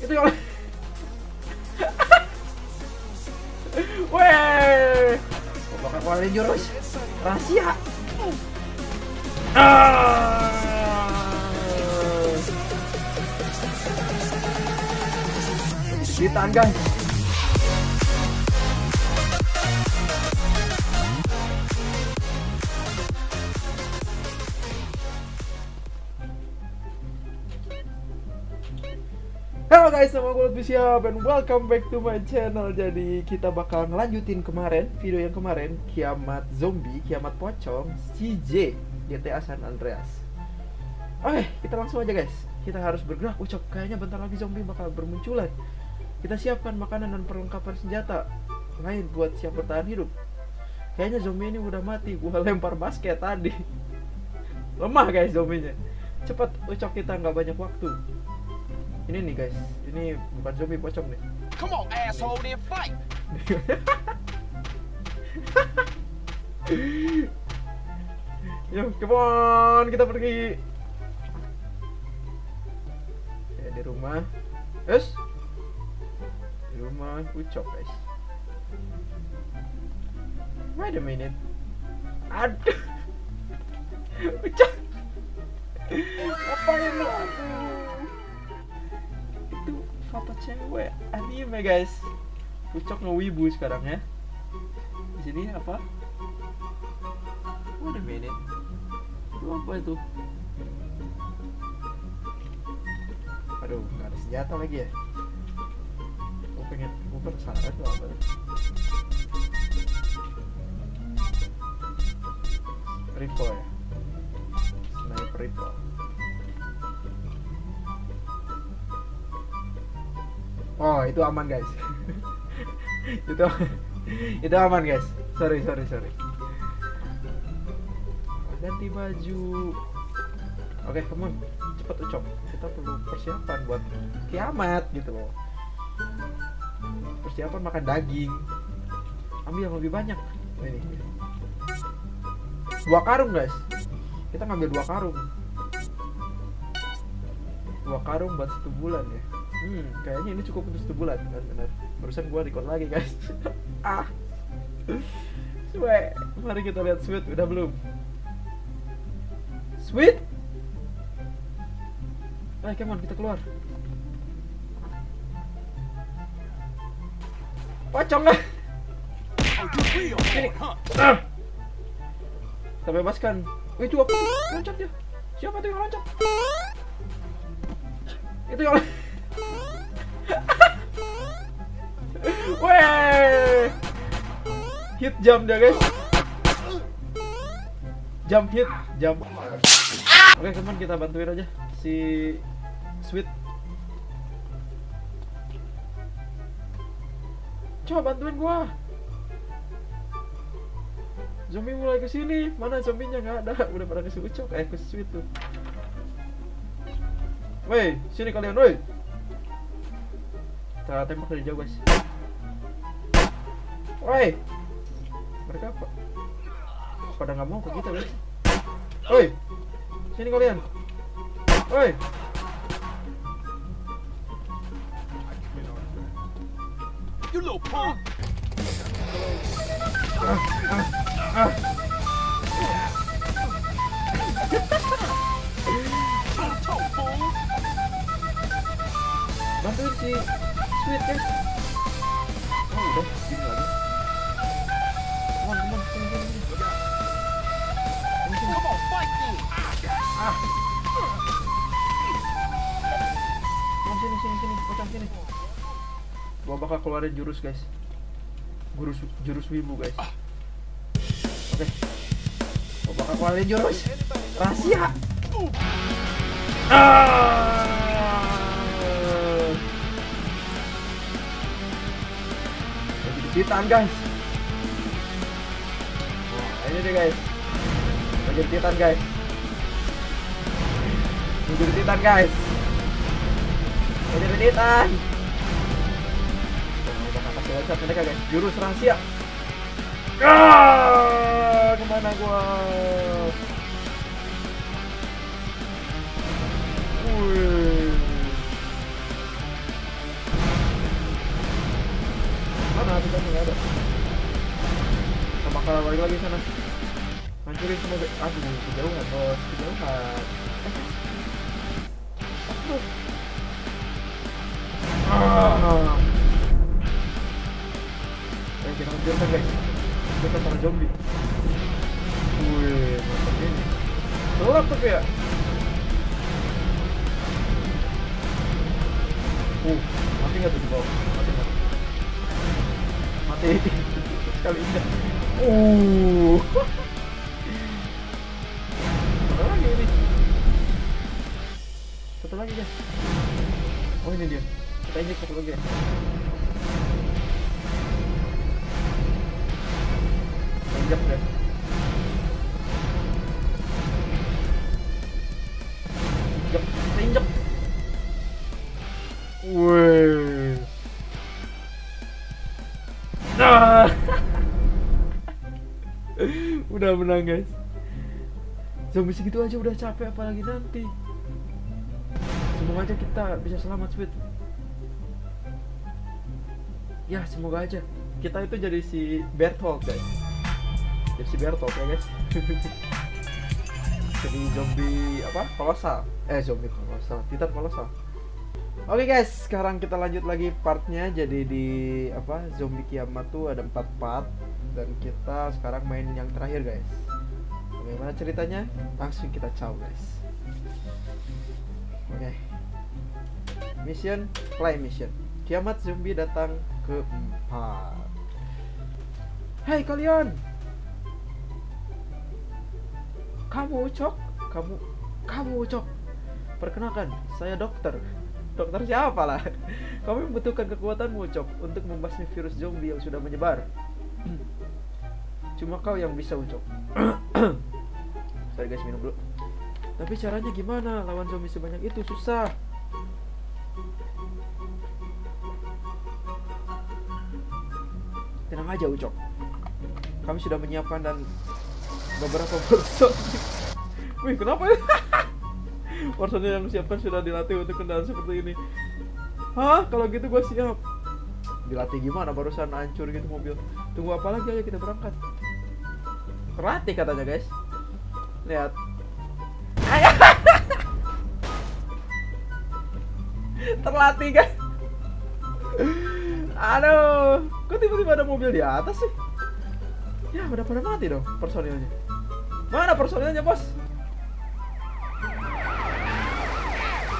Itu yang Weh. Bakal keluarin jurus rahasia. Ah. Ditahan. Halo guys, nama gue Lutfi and welcome back to my channel. Jadi kita bakal ngelanjutin kemarin, video yang kemarin Kiamat zombie, kiamat pocong, CJ GTA San Andreas. Oke, kita langsung aja guys. Kita harus bergerak, ucap kayaknya bentar lagi zombie bakal bermunculan. Kita siapkan makanan dan perlengkapan senjata Lain buat siap bertahan hidup. Kayaknya zombie ini udah mati, gua lempar basket tadi. Lemah guys zombinya Cepat, ucap kita nggak banyak waktu ini nih guys, ini bukan zombie pocong nih. Come on, asshole, then fight. Yuk, come on, kita pergi. Ya, di rumah. Yes. Di rumah Ucok, guys. Wait a minute. Aduh. Ucok. Ngapain lu? Aduh. Itu foto cewek anime, guys. Ucok ngewibu sekarang ya. Di sini apa? Wait a minute. Itu apa itu? Aduh, nggak ada senjata lagi ya. Gue pengen, gue penasaran tuh apa tuh. Rifle ya. Sniper rifle. Oh, itu aman guys. itu itu aman guys. Sorry, sorry, sorry. Ganti baju. Oke, come on. Cepat ucap. Kita perlu persiapan buat kiamat gitu loh. Persiapan makan daging. Ambil yang lebih banyak. Ini. Dua karung, guys. Kita ngambil dua karung. Dua karung buat satu bulan ya. Hmm, kayaknya ini cukup untuk satu bulan benar-benar. Barusan gua record lagi guys. ah. Sweet. Mari kita lihat sweet udah belum? Sweet. Ayo, come on, kita keluar. Pocong lah. Sini. Ah. Kita bebaskan. Eh, itu apa? Loncat dia. Siapa tuh yang loncat? Itu yang Weh. Hit jam dia, guys. Jump hit, jump. Oke, teman kita bantuin aja si Sweet. Coba bantuin gua. Zombie mulai ke sini. Mana zombinya nggak ada. Udah pada ke si eh ke Sweet tuh. Woi, sini kalian, woi. Kita tembak dari jauh, guys. Woi. Mereka apa? Pada nggak mau ke kita, guys. Woi. Sini kalian. Woi. You little punk. Toe, fool. Bantuin si Sweet. Oh, udah, sini lagi. Come on, sini, sini, sini. Ah. On, sini, sini, sini, pocong sini. Gua bakal keluarin jurus, guys. Jurus jurus wibu, guys. Oke. Gua bakal keluarin jurus rahasia. Ah. Dipitan, guys. Nah, ini deh, guys. Lagi dipitan, guys. Lagi dipitan, guys. Kasih loncat mereka, guys. Jurus rahasia. Ah, ke mana gua? Lagi sana. Hancurin semua be- aduh kejauhan bos kejauhan. Aduh. Ah. Ayo kita hancurkan guys. Kita para zombie. Wih mantap ini. Gelap tapi ya. Uh mati nggak tuh di bawah? Mati nggak? Mati. Sekali indah uh ada lagi ini satu lagi guys. Oh ini dia. Kita injek satu lagi ya. Injek guys. Injek. Kita injek. Wih. Nah. Udah menang guys. Zombie segitu aja udah capek apalagi nanti. Semoga aja kita bisa selamat sweet. Ya semoga aja. Kita itu jadi si Berthold guys. Jadi si Berthold ya guys. jadi zombie apa? Kolosal. Eh zombie kolosal. Titan kolosal. Oke guys, sekarang kita lanjut lagi partnya. Jadi di apa zombie kiamat tuh ada empat part dan kita sekarang main yang terakhir guys. Bagaimana ceritanya? Langsung kita caw guys. Oke. Mission, play mission. Kiamat zombie datang keempat. Hai kalian. Kamu Ucok? Kamu kamu Ucok? Perkenalkan, saya dokter. Dokter siapa lah? Kami membutuhkan kekuatanmu, Ucok, untuk membasmi virus zombie yang sudah menyebar. Cuma kau yang bisa, Ucok. Sorry guys, minum dulu. Tapi caranya gimana? Lawan zombie sebanyak itu susah. Tenang aja, Ucok. Kami sudah menyiapkan dan beberapa personil. Wih, kenapa ya? personil yang disiapkan sudah dilatih untuk kendaraan seperti ini. Hah? Kalau gitu gue siap. Dilatih gimana? Barusan hancur gitu mobil. Tunggu apa lagi aja kita berangkat. Terlatih katanya guys. Lihat. Terlatih guys. Aduh, kok tiba-tiba ada mobil di atas sih? Ya, udah pada mati dong personilnya. Mana personilnya, Bos?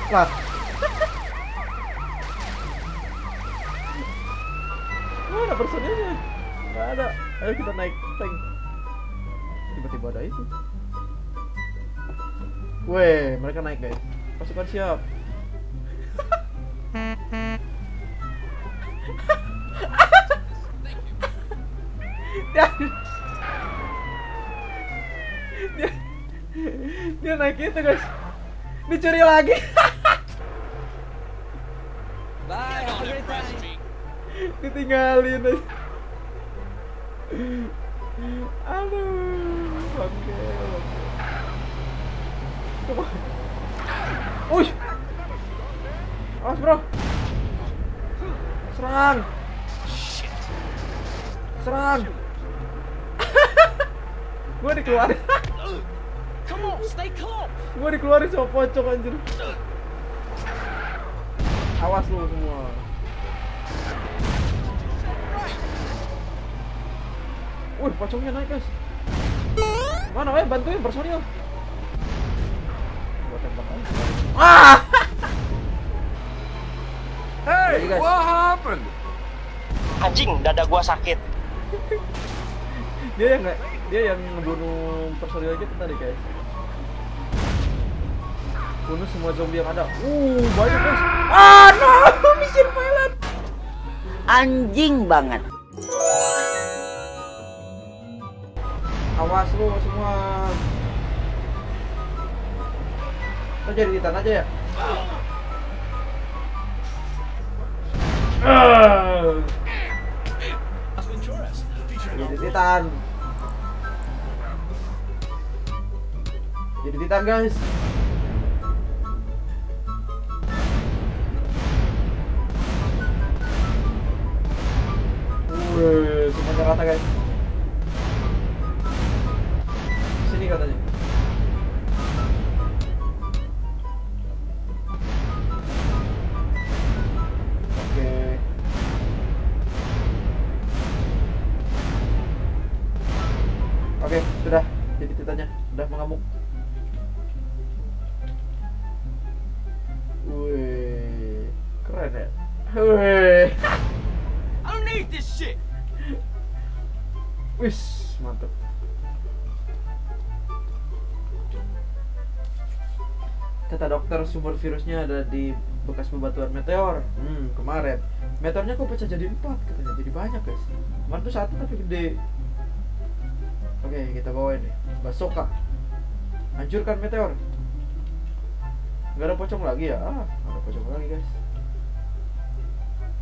Lah. Mana personilnya? Gak ada. Ayo kita naik tank. Ada itu. Weh, mereka naik guys. Pasukan siap. dia, dia, dia naik itu guys. Dicuri lagi. Bye, ditinggalin aja aduh oke oke Uy! awas bro. Serang. Serang. Gue dikeluarin. Come on, stay calm. gue dikeluarin sama pocong anjir. Awas lu semua. Wih, pocongnya naik guys. Mana weh, bantuin personil Ah! Hey, what happened? anjing dada gua sakit. Dia yang dia yang ngebunuh personil kita tadi guys. Bunuh semua zombie yang ada. Uh, banyak guys. Ah, no! Mission failed. Anjing banget. Awas lu semua Kita jadi titan aja ya. Jadi titan Jadi titan guys. Wih patah guys oke sudah jadi titanya udah mengamuk Wih, keren ya. Wih. I don't need this shit. Wis, mantap. Kata dokter sumber virusnya ada di bekas bebatuan meteor. Hmm, kemarin. Meteornya kok pecah jadi empat katanya, jadi banyak guys. Kemarin tuh satu tapi gede. Oke, kita bawa ini. Basoka. Hancurkan meteor. Gak ada pocong lagi ya? Ah, gak ada pocong lagi guys.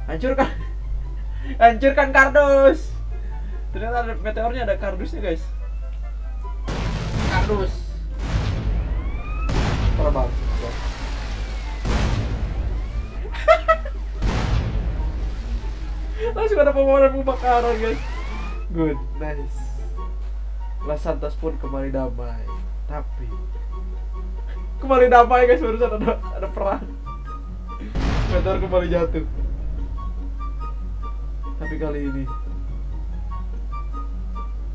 Hancurkan. Hancurkan kardus. Ternyata ada meteornya ada kardusnya guys. Kardus. Terbang. Langsung ada pemohonan pembakaran guys. Good, nice. Los Santos pun kembali damai. Tapi kembali damai guys barusan ada ada perang. Meteor kembali jatuh. Tapi kali ini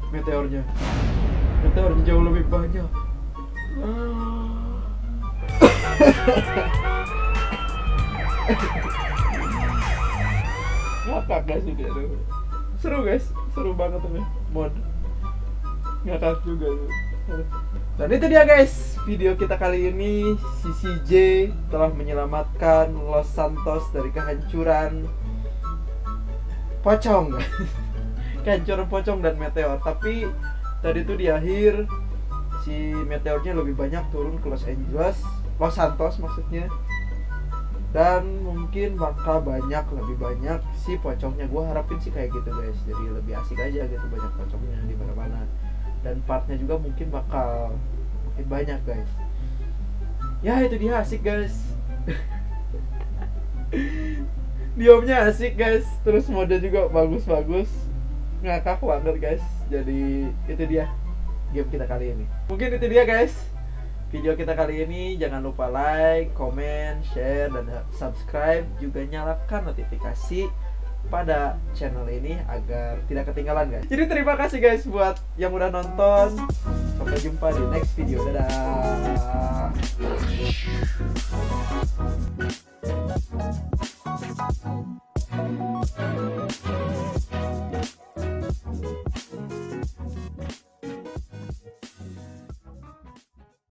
meteornya meteornya jauh lebih banyak ngakak guys ini aduh. seru guys seru banget ini mod ngakak juga tuh. dan itu dia guys. Video kita kali ini si CJ telah menyelamatkan Los Santos dari kehancuran pocong. Kehancuran pocong dan meteor. Tapi tadi tuh di akhir si meteornya lebih banyak turun ke Los Angeles. Los Santos maksudnya. Dan mungkin bakal banyak lebih banyak si pocongnya. Gue harapin sih kayak gitu guys. Jadi lebih asik aja gitu banyak pocongnya di dan partnya juga mungkin bakal makin banyak guys. Ya itu dia asik guys. Diomnya asik guys. Terus mode juga bagus-bagus. Ngakak banget guys. Jadi itu dia game kita kali ini. Mungkin itu dia guys video kita kali ini. Jangan lupa like, comment, share, dan subscribe. Juga nyalakan notifikasi pada channel ini agar tidak ketinggalan guys. Jadi terima kasih guys buat yang udah nonton. Sampai jumpa di next video. Dadah.